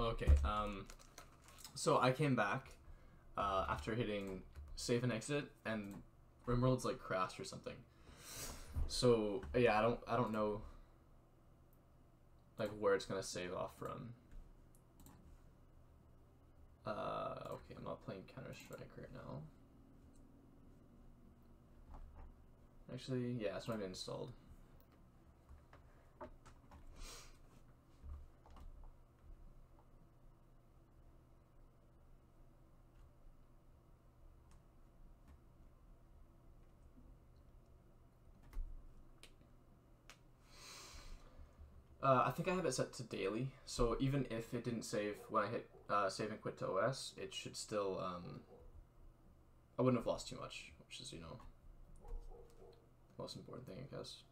Okay. Um, so I came back uh, after hitting save and exit, and Rimworld's like crashed or something. So yeah, I don't I don't know like where it's gonna save off from. Uh, okay, I'm not playing Counter Strike right now. Actually, yeah, it's not even installed. Uh, I think I have it set to daily, so even if it didn't save when I hit uh, save and quit to OS, it should still. Um, I wouldn't have lost too much, which is you know the most important thing, I guess.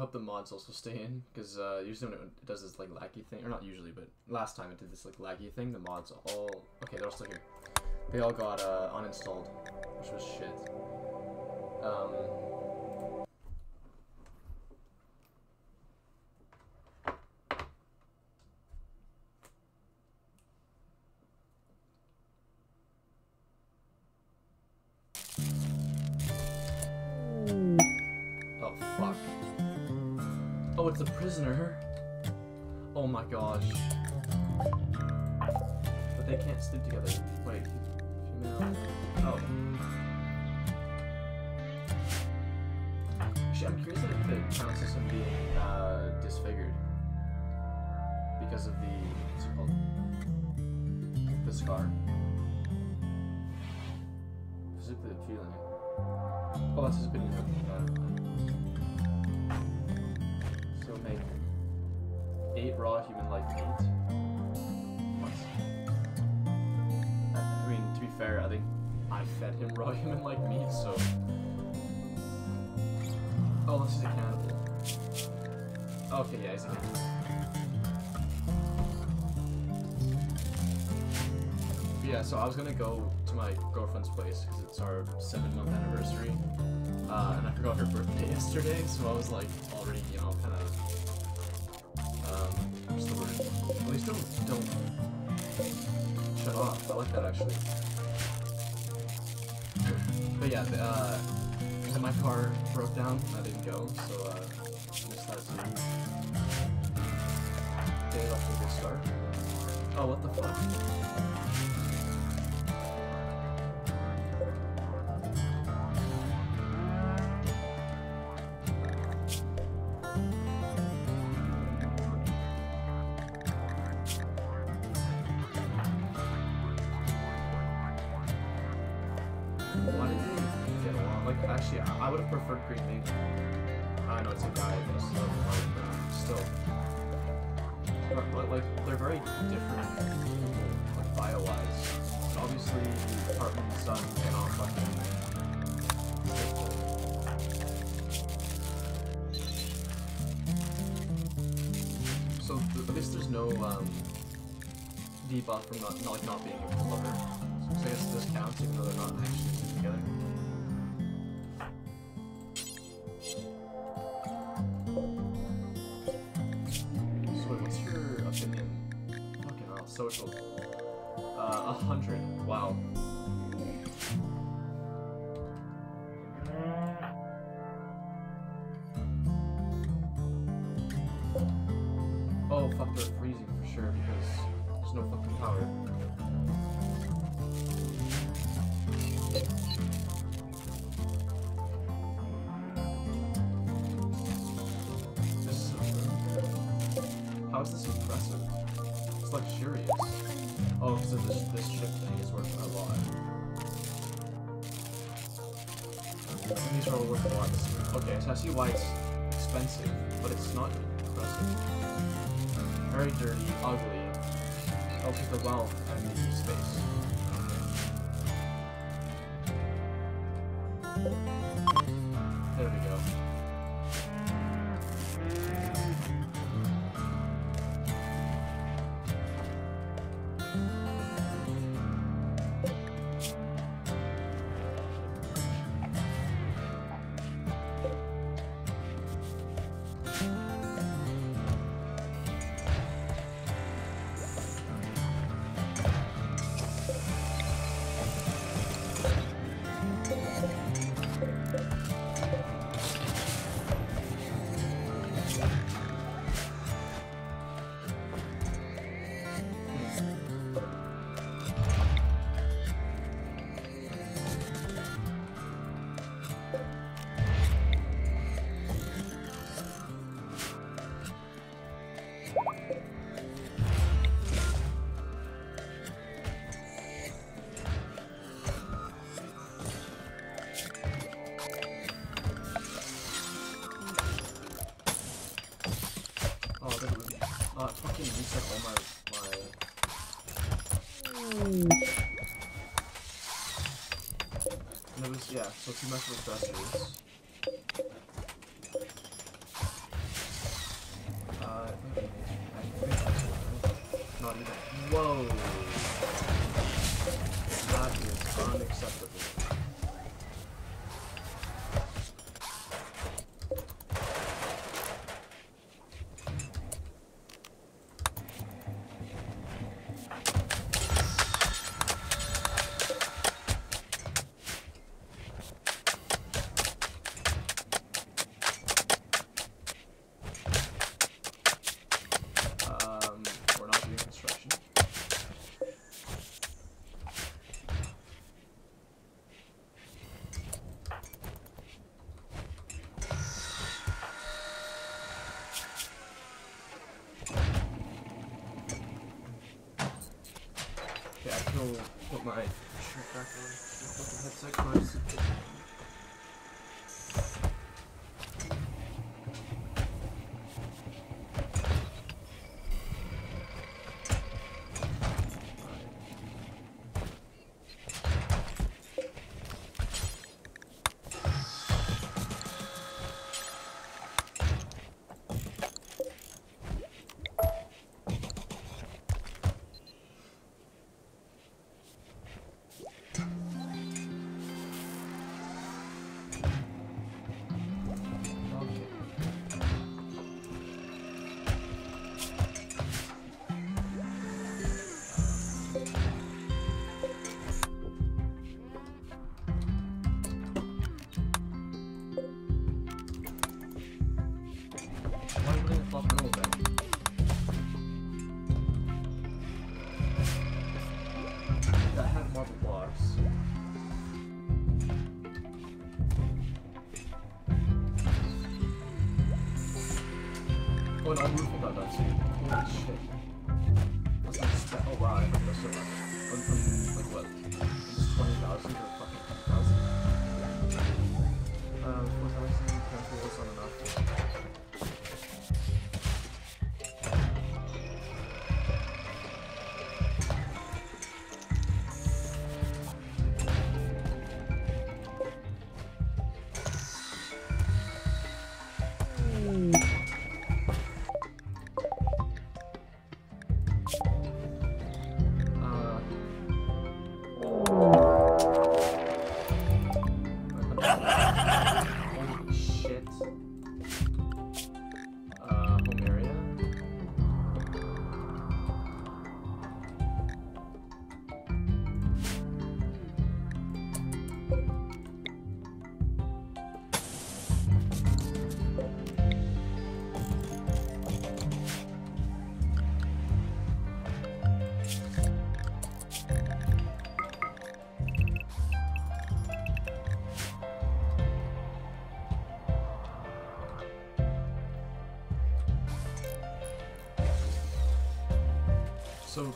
Hope the mods also stay in because uh, usually when it does this like laggy thing, or not usually, but last time it did this like laggy thing, the mods all okay, they're all still here. They all got uh, uninstalled, which was shit. Um, my gosh. But they can't sleep together. Wait, female. Oh. Actually, I'm curious if it counts as him being uh, disfigured because of the what's it called? The scar. Physically feeling it. Oh, that's his opinion. Uh, so make raw human-like meat. I mean, to be fair, I think I fed him raw human-like meat, so. Oh, this is a cannibal. Okay, yeah, he's a cannibal. Yeah, so I was gonna go to my girlfriend's place because it's our seven month anniversary. Uh, and I forgot her birthday yesterday, so I was like already, shut off. I like that actually. But yeah, the, uh, my car broke down. I didn't go, so uh, that scene. Day off to a good start. Oh, what the fuck? Social. Uh, a hundred. Wow. Oh fuck, they're freezing for sure because there's no fucking power. These are all worth a lot. Okay, so I see why it's expensive, but it's not impressive. Very dirty, ugly. Just the wealth and the space. fucking reset all my my. Mm. Was, yeah, so too much of a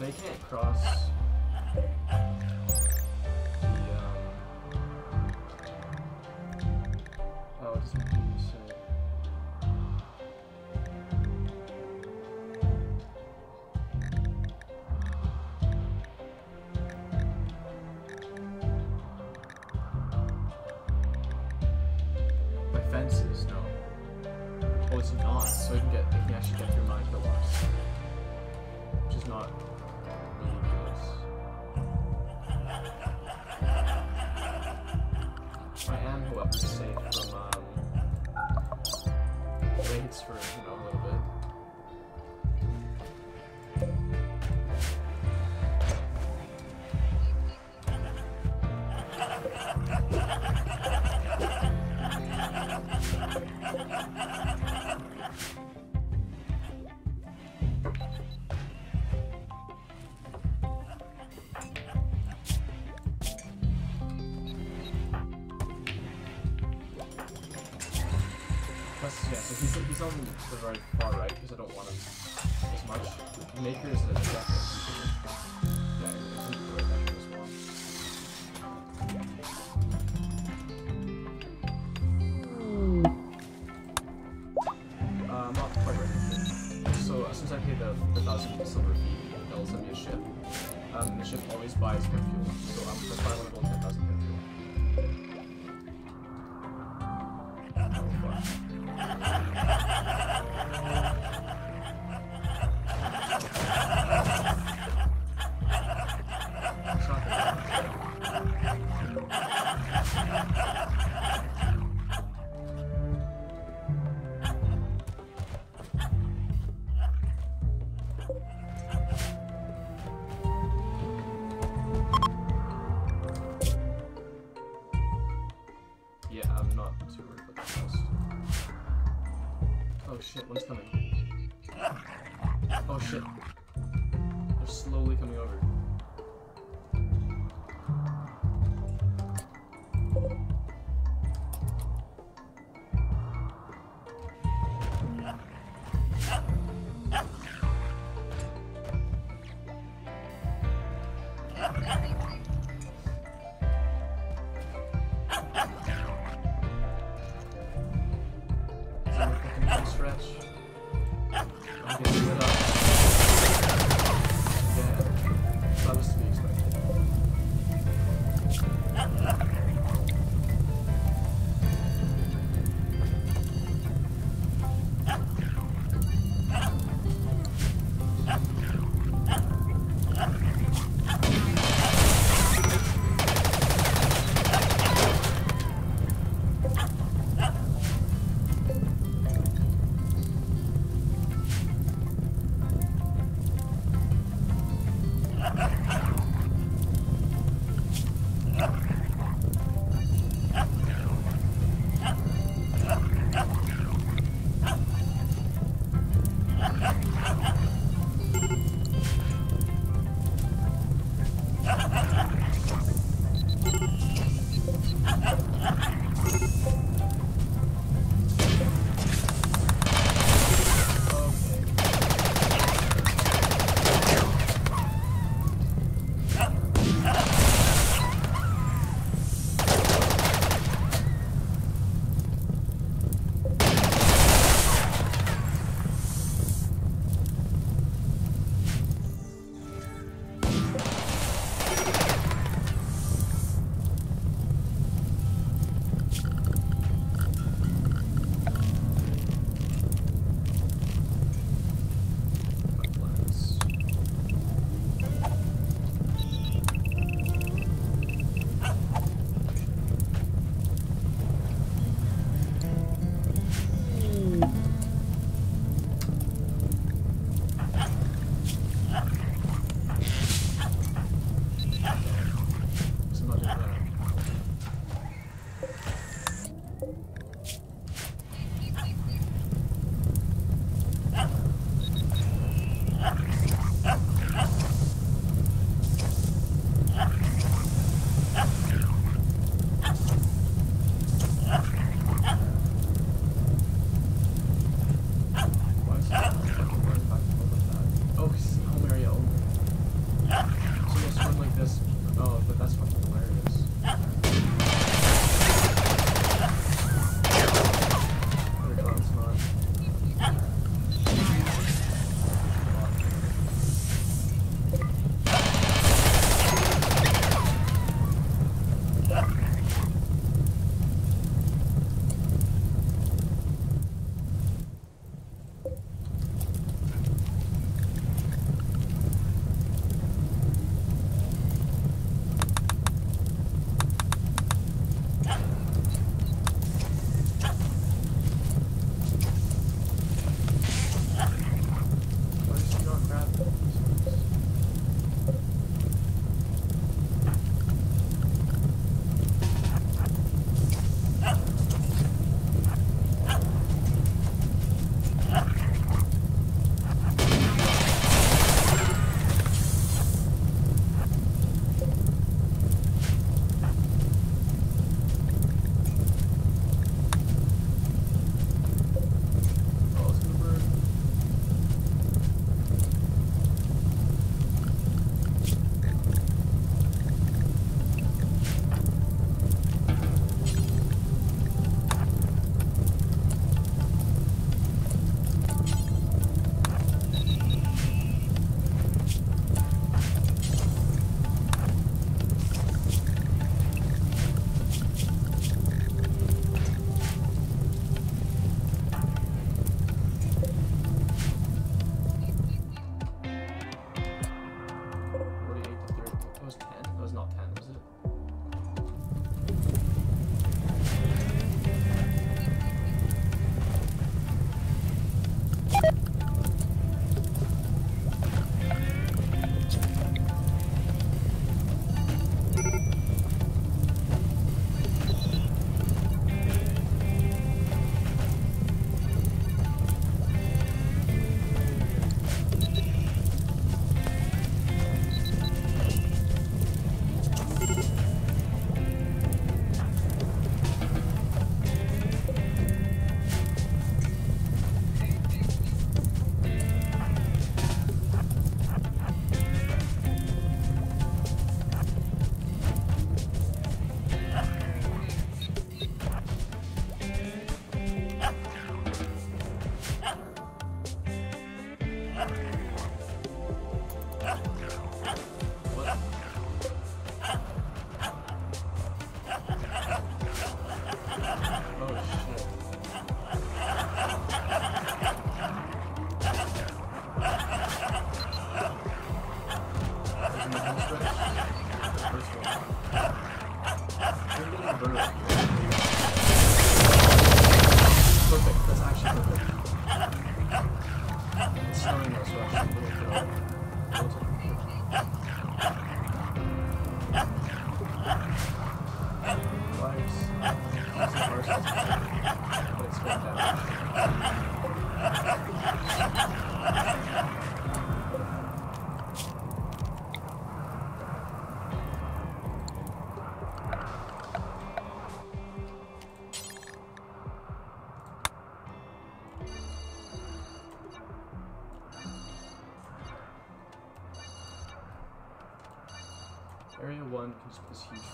they can't cross.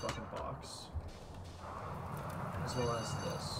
Fucking box. As well as this.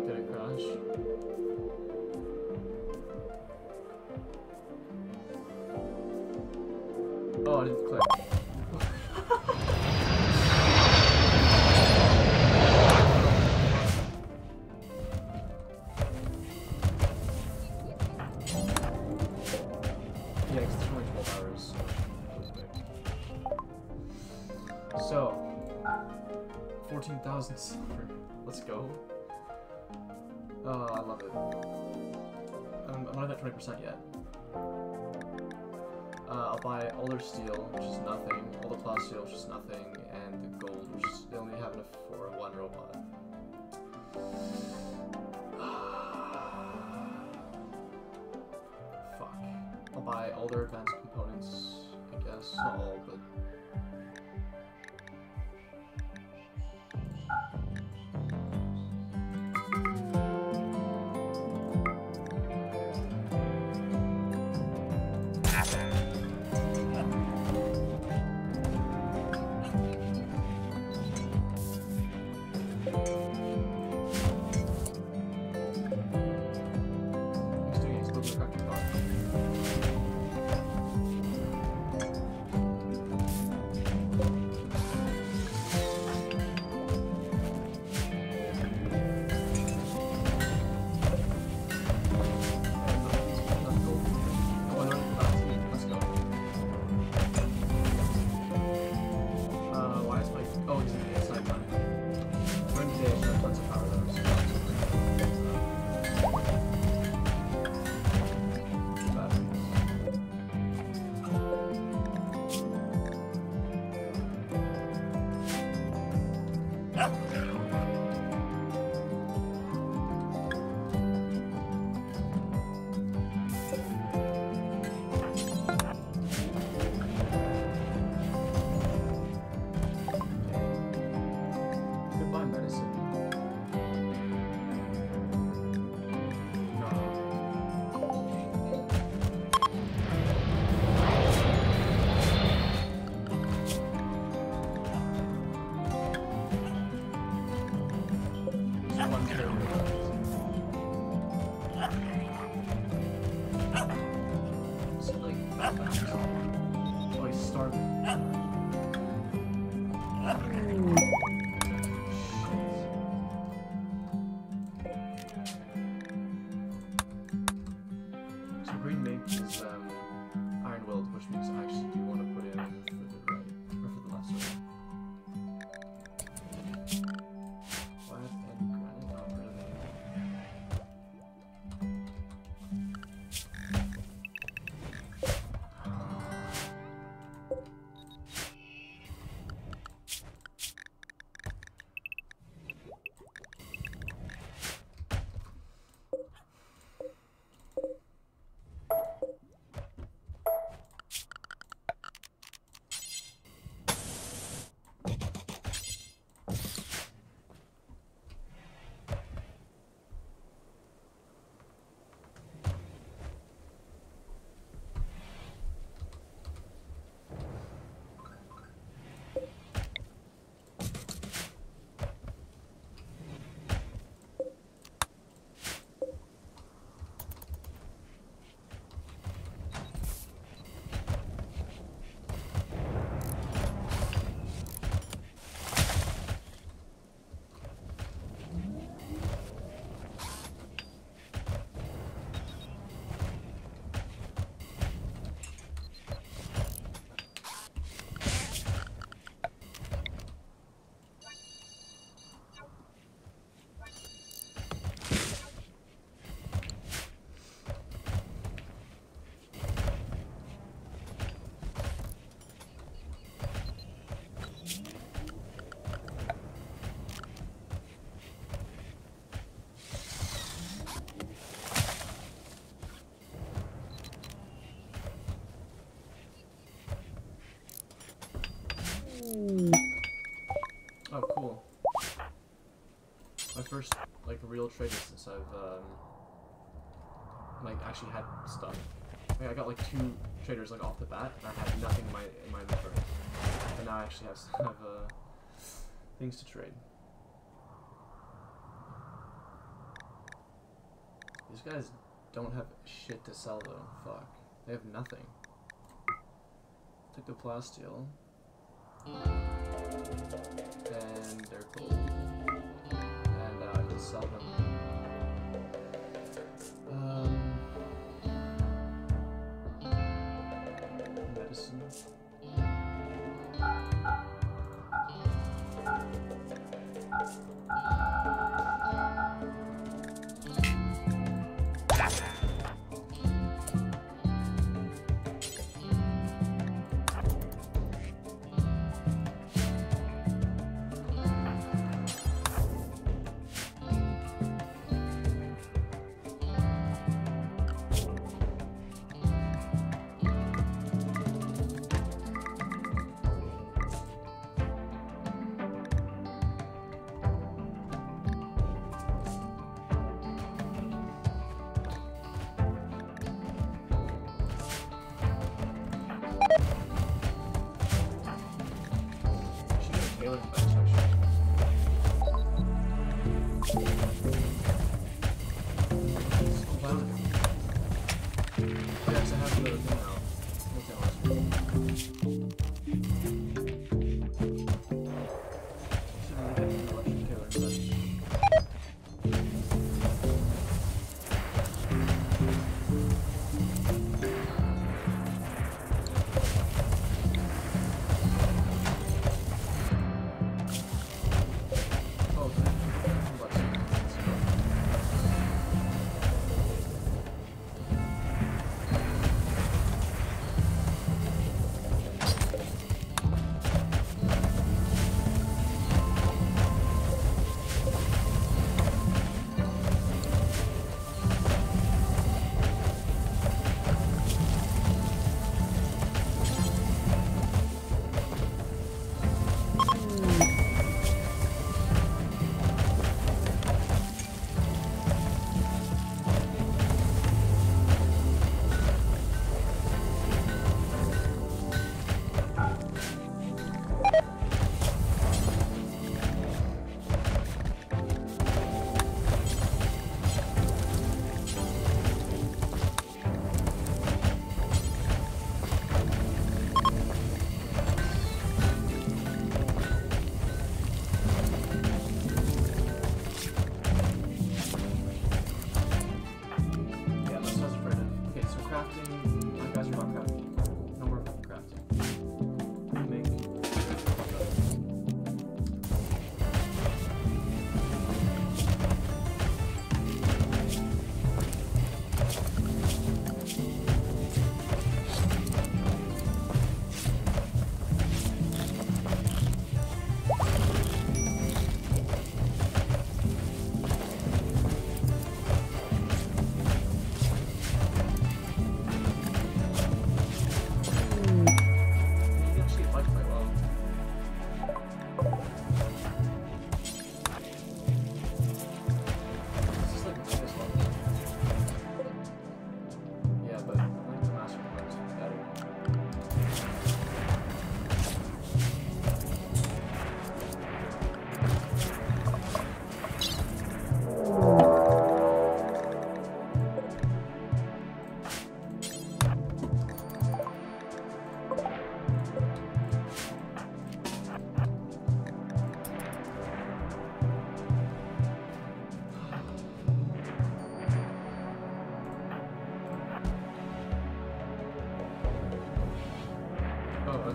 até a Telecash. 100% yet. Uh, I'll buy all their steel, which is nothing, all the plasteel, which is nothing, and the gold, which is, they only have enough for one robot. Fuck. I'll buy all their advanced components, I guess, all, but first like real traders, since I've um, like actually had stuff. Like I got like two traders like off the bat, and I had nothing in my in my inventory. And now I actually have have uh, things to trade. These guys don't have shit to sell though. Fuck, they have nothing. Took the plasteel. And they're cool. Salvador.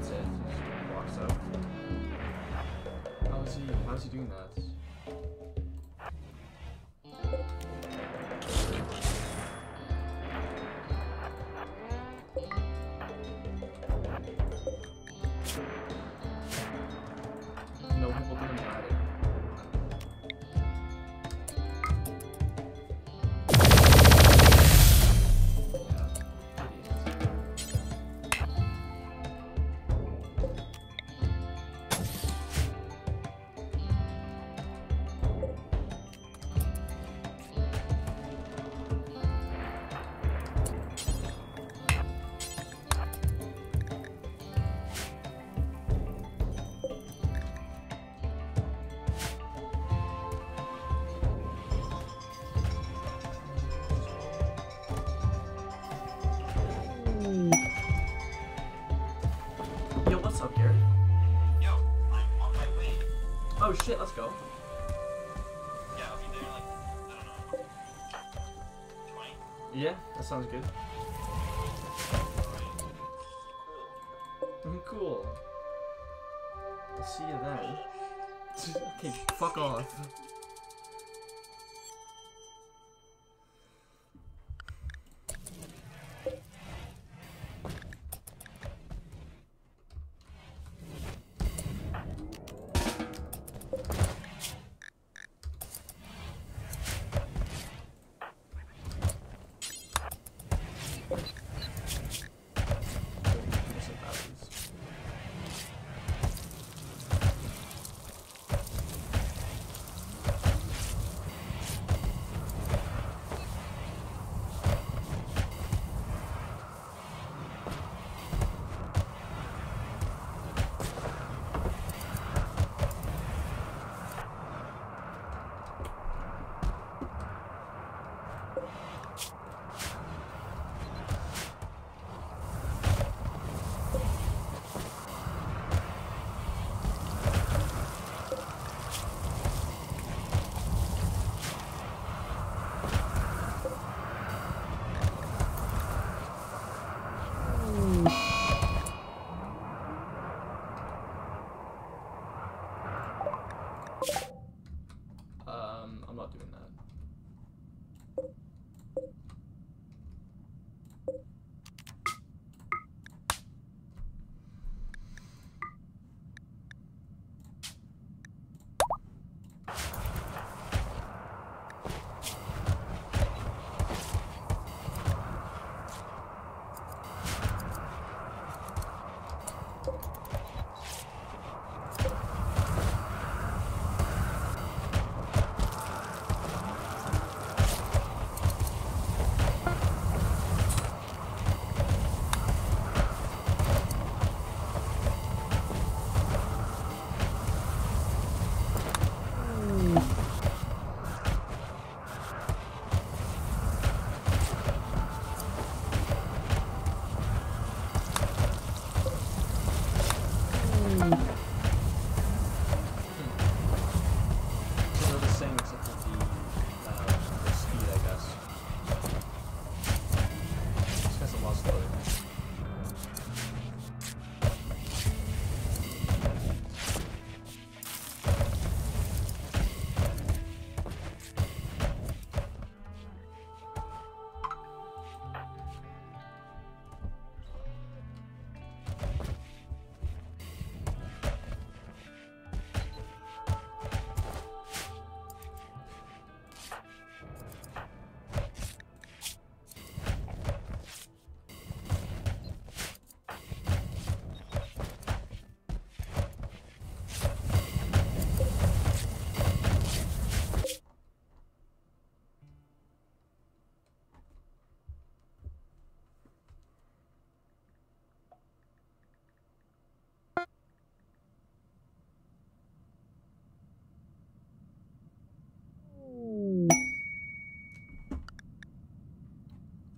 That's it. Walks up. How is he? How is he doing that? That sounds good. Mm, cool. I'll see you then. okay, fuck off.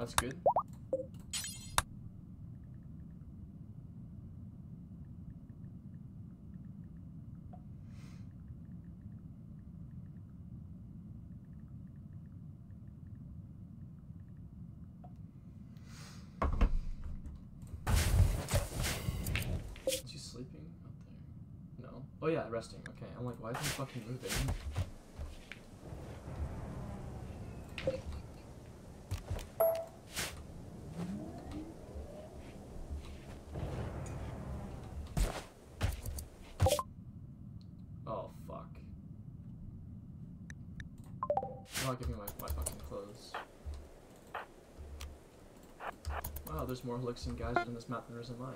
That's good. Is he sleeping up there? No. Oh yeah, resting. Okay. I'm like, why isn't he fucking moving? Oh fuck. You're not giving me my, my fucking clothes. Wow, there's more hooks and guys in this map than there is in mine.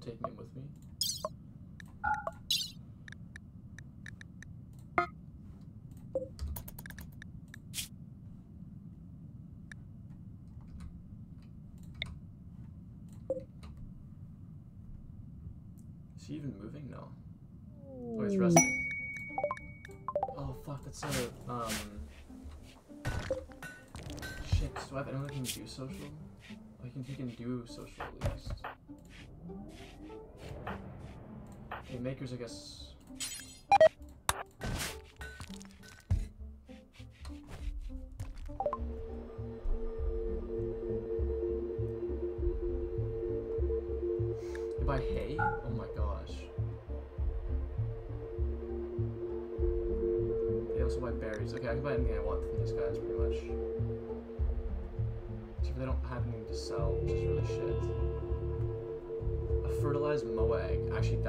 Take me with me. Is he even moving? No. Oh, he's resting. Oh fuck, that's a um. Shit. Do I have anyone that can do social? He can. He can do social at least. Okay, makers, I guess.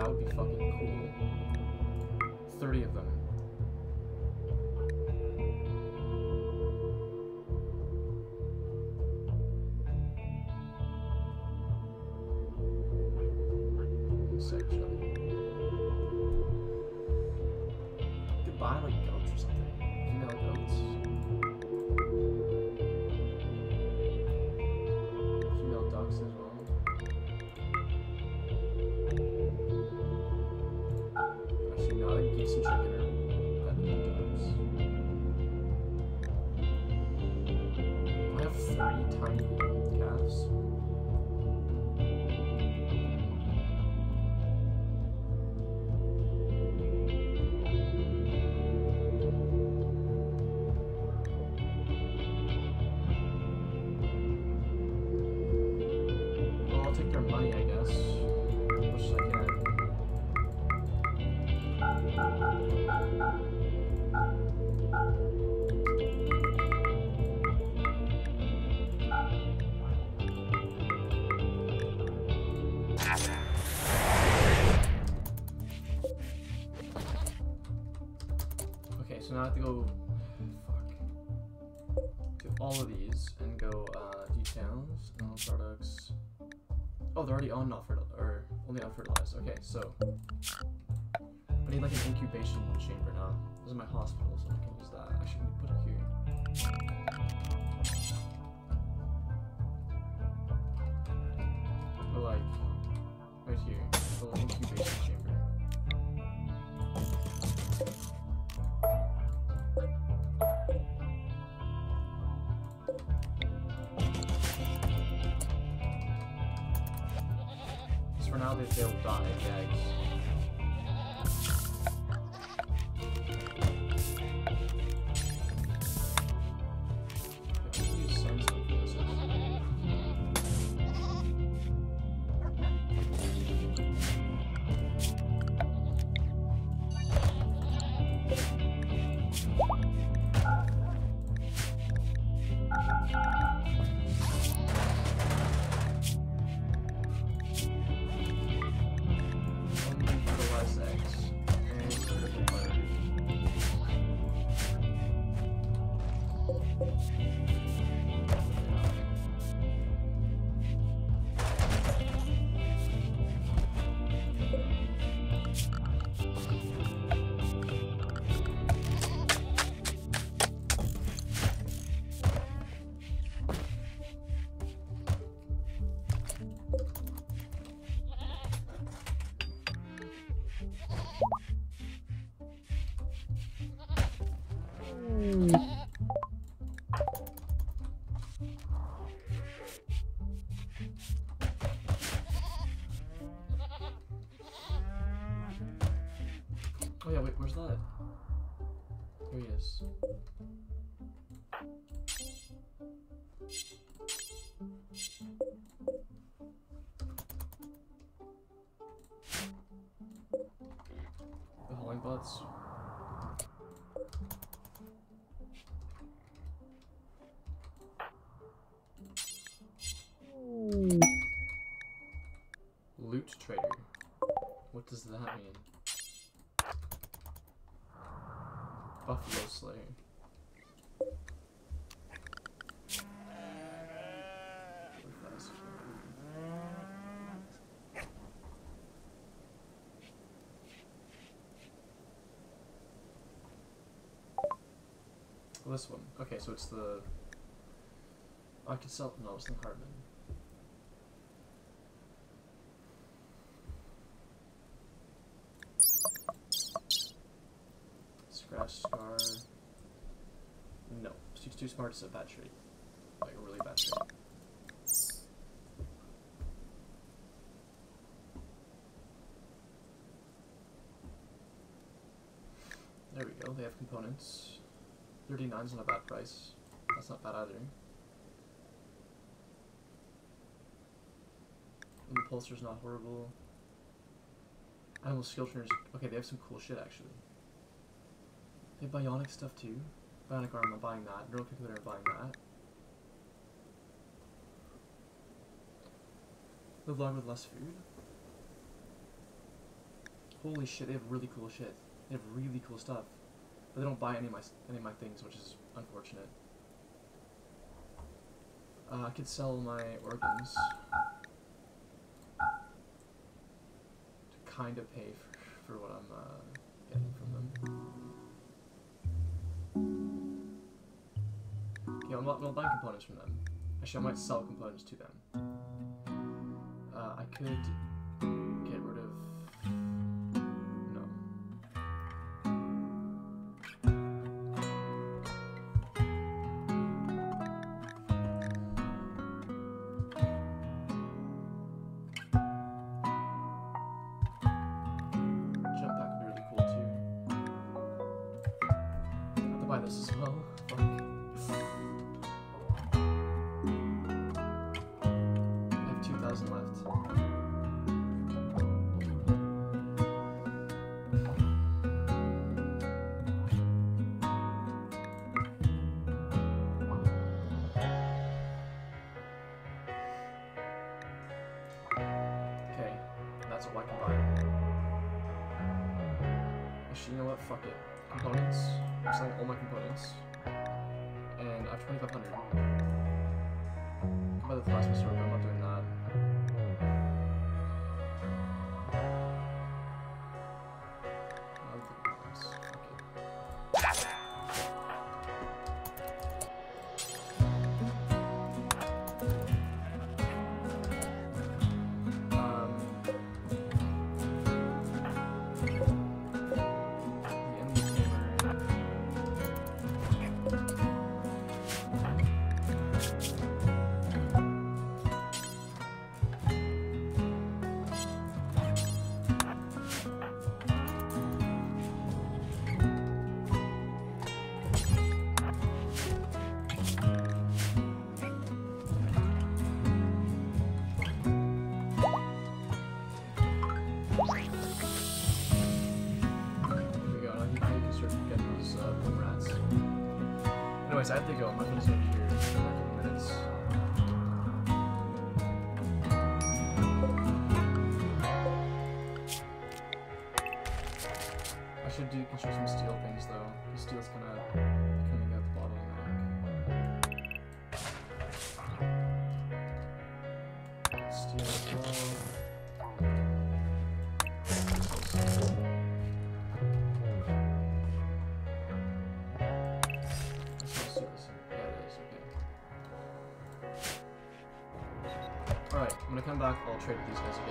That would be fucking cool. 30 of them. No, they're already fertile or only on fertilized. Okay, so I need like an incubation chamber now. This is my hospital, so I can use that. I shouldn't put it here. But like right here, for now Hauling. Loot trader. What does that mean? Buffalo Slayer. this one. Okay, so it's the... I could sell... No, it's the Hartman. Scratch scar... No. She's too smart, it's a bad trait. Like, a really bad trait. There we go, they have components. 39's not a bad price. That's not bad either. And the pulser's not horrible. Animal skill trainers. Okay, they have some cool shit actually. They have bionic stuff too. Bionic arm, I'm buying that. Neural calculator, I'm buying that. Live longer with less food. Holy shit, they have really cool shit. They have really cool stuff. But they don't buy any of my any of my things, which is unfortunate. Uh, I could sell my organs to kind of pay for, for what I'm uh, getting from them. Yeah, I'm not, not buying components from them. Actually, I might sell components to them. Uh, I could Anyways, I have to go. My phone's gonna be trade these guys.